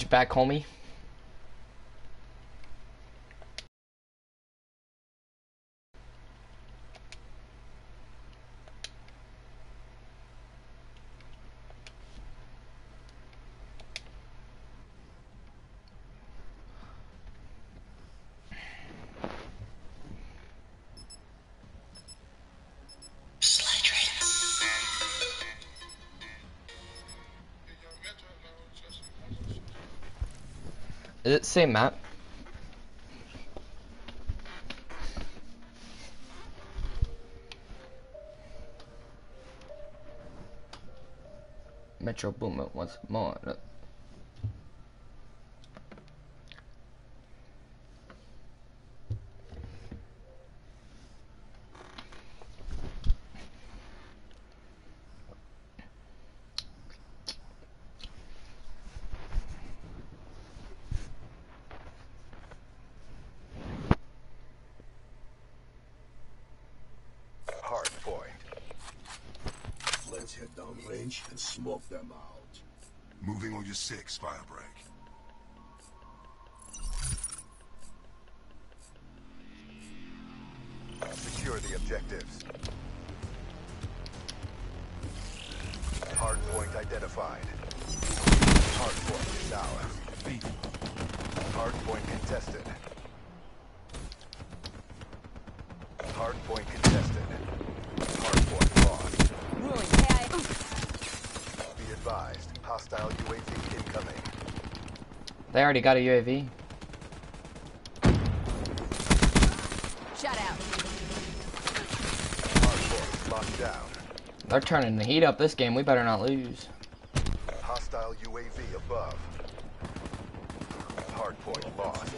Got back, homie. Is it the same map? Metro Boomer once more. Hard point. Let's head downrange and smoke them out. Moving on your six, Firebreak. Uh, secure the objectives. Hard point identified. Hard point is ours. Hard point contested. Hard point contested. Hard point lost. Be advised, hostile UAV incoming. They already got a UAV. Shut out. Hard locked down. They're turning the heat up this game. We better not lose. Hostile UAV above. Hard point lost.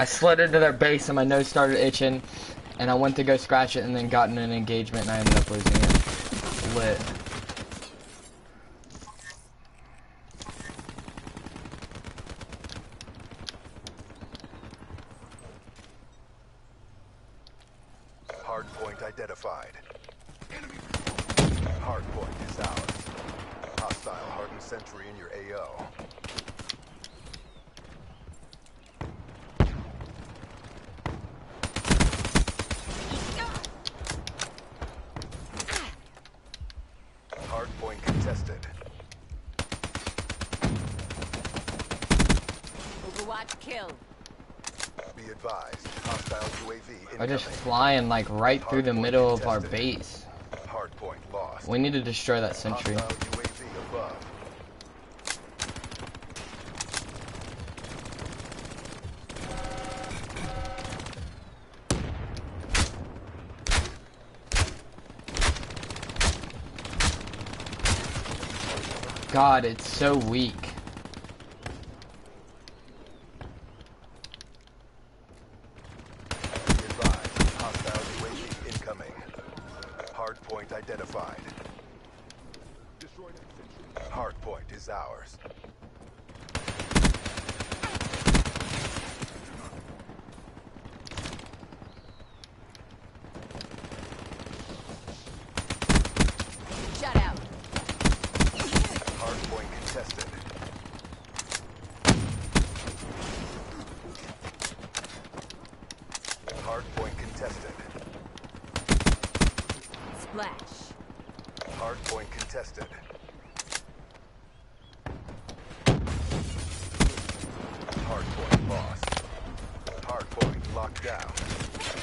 I slid into their base and my nose started itching, and I went to go scratch it and then got an engagement and I ended up losing it. Lit. Hard point identified. Hard point is ours. Hostile hardened sentry in your AO. Hard point contested. Overwatch kill. Be advised, hostile UAV I just flying like right through the middle of our base. Hard point lost. We need to destroy that sentry. Hostile UAV above. God, it's so weak. Be advised, hostile UAV incoming. Hard point identified. Hard point is ours. Shut out. Hard point contested. Hard point contested. Splash. Hard point contested. Hard point lost. Hard locked down.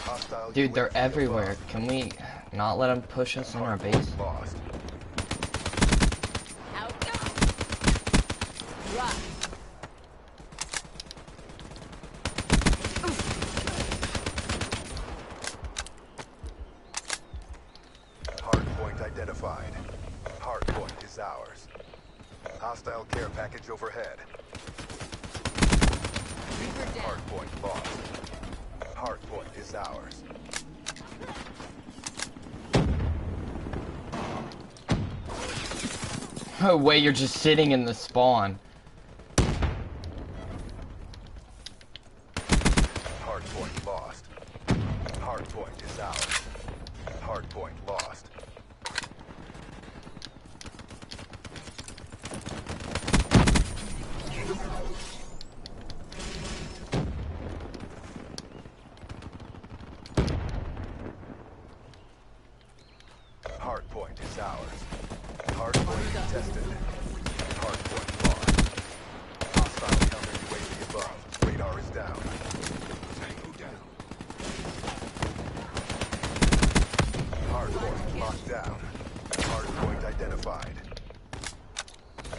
Hostile Dude, they're everywhere. Can we not let them push us in our base? Lost. Out. Rock. Hard point identified. Hard point is ours. Hostile care package overhead. Reaper down. Hard point lost. Hard point is ours. Oh wait, you're just sitting in the spawn. Hard point lost. Hard point is ours. Hard point lost.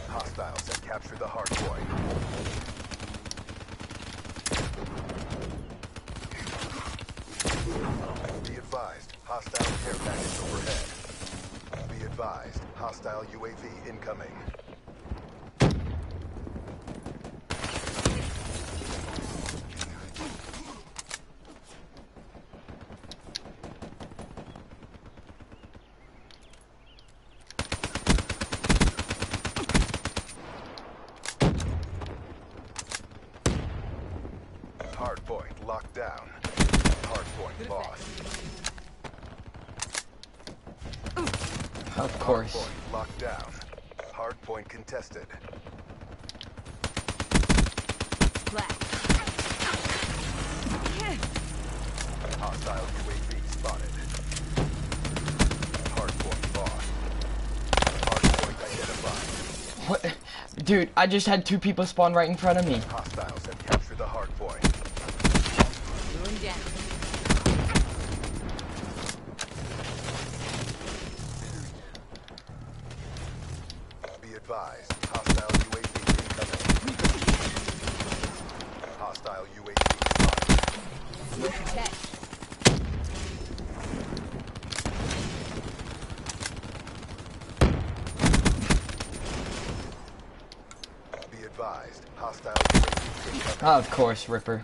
Hostiles have captured the hard point. Be advised, hostile care package overhead. Be advised, hostile UAV incoming. Hardpoint locked down. Hardpoint lost. Of course. Hardpoint locked down. Hardpoint contested. Hostile UAV spotted. Hardpoint lost. Hardpoint identified. What? Dude, I just had two people spawn right in front of me. Hostiles have captured the hardpoint. Going down. Be advised, hostile UAV incoming. Hostile UAV spotted. Check. Be advised, hostile UAV incoming. Ah, of course, Ripper.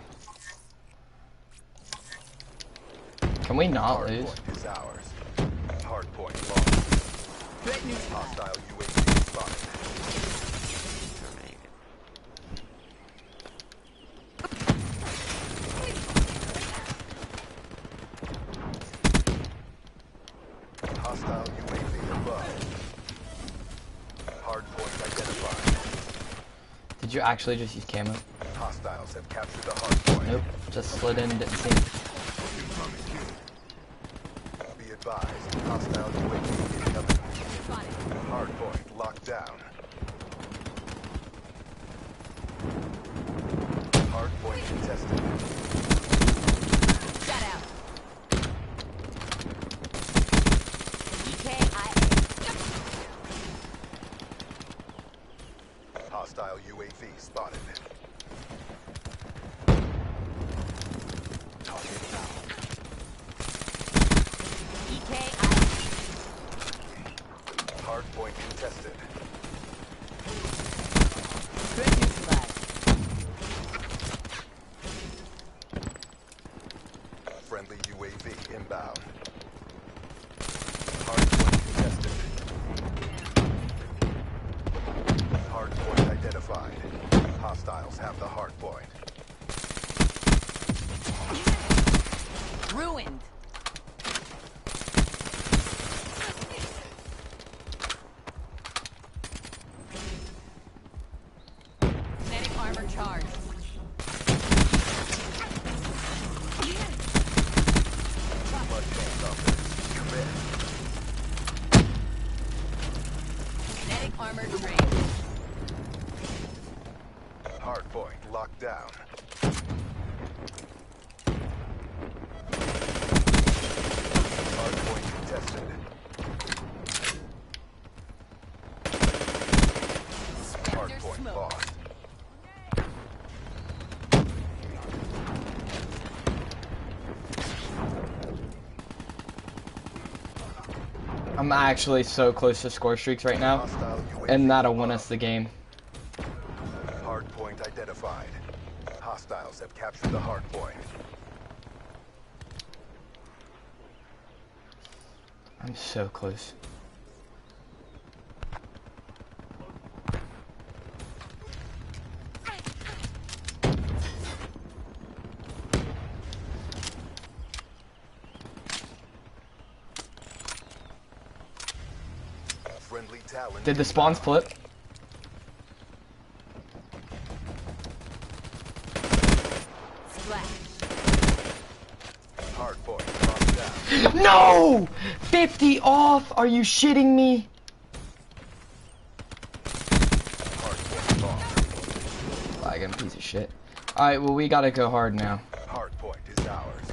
Can we not lose? Hardpoint is ours. Hardpoint lost. Hostile UAV spotted. Hostile UAV above. Hardpoint identified. Did you actually just use camo? Hostiles have captured the hardpoint. Nope. Just slid in and didn't see. Be advised, hostile UAV incoming. Spotted. Hardpoint locked down. Hardpoint contested. Shut out. EKIA. Hostile UAV spotted. Target down. EKIA. Hardpoint contested. Threat neutralized. Friendly UAV inbound. Hardpoint contested. Hardpoint identified. Hostiles have the hardpoint. Ruined. Kinetic armor charged. Blood chance up. Commit. Kinetic armor drained. Hardpoint locked down. Hardpoint contested. Hardpoint lost. I'm actually so close to score streaks right now, and that'll win us the game. Hardpoint identified. Hostiles have captured the hardpoint. I'm so close. Friendly. Did the spawns flip? Splash. Hardpoint locked. No! 50 off! Are you shitting me? Lagging piece of shit. Alright, well, we gotta go hard now. Hardpoint is ours.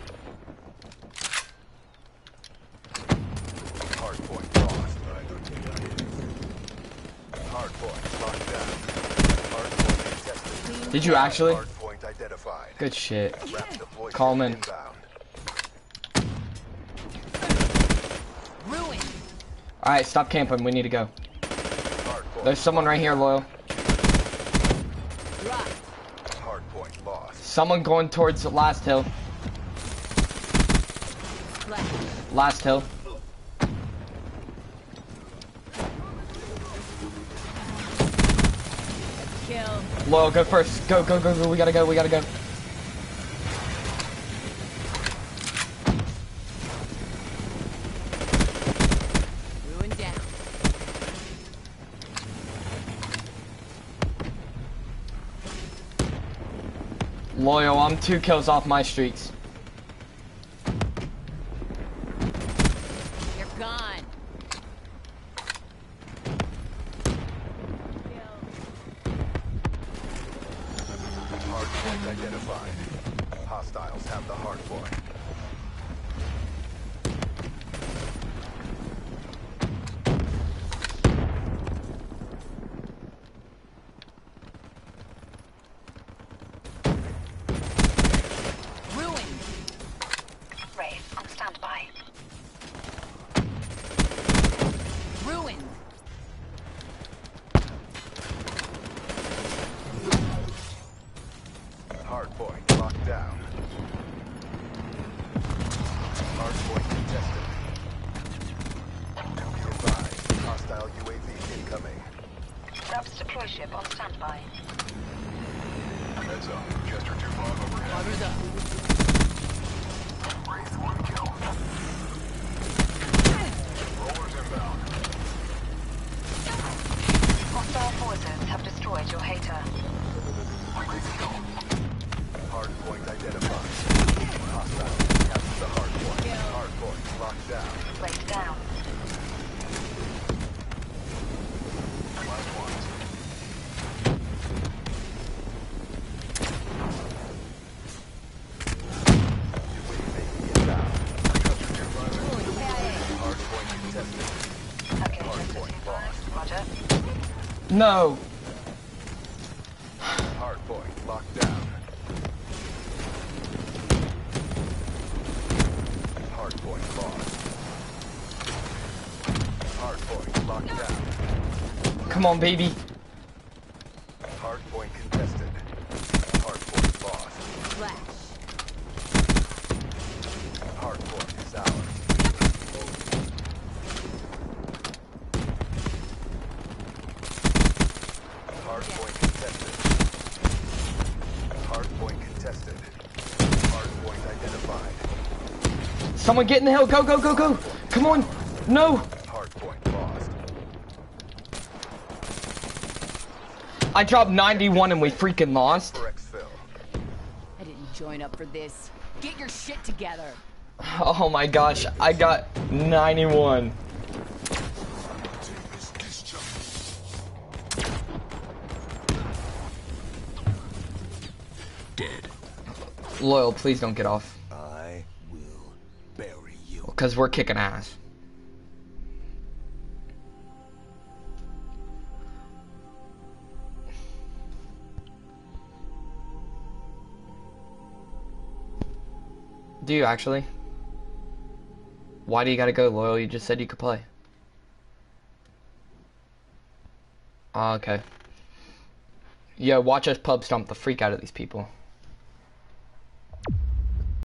Hardpoint lost. Hardpoint locked down. Did you actually? Good shit. Coleman. Alright, stop camping. We need to go. There's someone right here, Loyal. Dropped. Hardpoint lost. Someone going towards the last hill. Last hill. Loyal, go first. Go, go, go, go. We gotta go. We gotta go. Ruined down. Loyal, I'm two kills off my streaks. You're gone. Hardpoint identified. Hostiles have the hardpoint. Ruined. Up. Jester 2-5 overhead. Covered up. No. Hardpoint locked down. Hardpoint lost. Hardpoint locked down. Come on, baby. Hardpoint contested. Hardpoint lost. Flash. Hardpoint is ours. Hardpoint contested. Hardpoint contested. Hardpoint identified. Someone get in the hill. Go, go, go, go. Come on. No. I dropped 91 and we freaking lost. I didn't join up for this. Get your shit together. Oh my gosh. I got 91. Dead. Loyal, please don't get off. Because we're kicking ass. Do you actually? Why do you gotta go, Loyal? You just said you could play. Ah, okay. Yo, watch us pub stomp the freak out of these people.